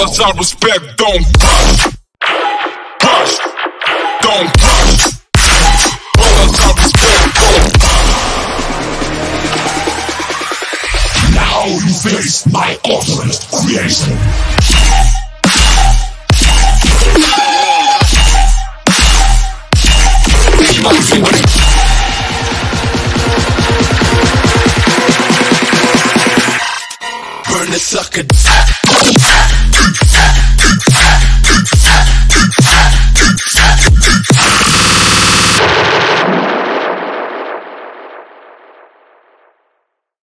brothers I respect don't rush, rush, don't rush. Brothers I respect. Now you face my ultimate creation. Burn the sucker.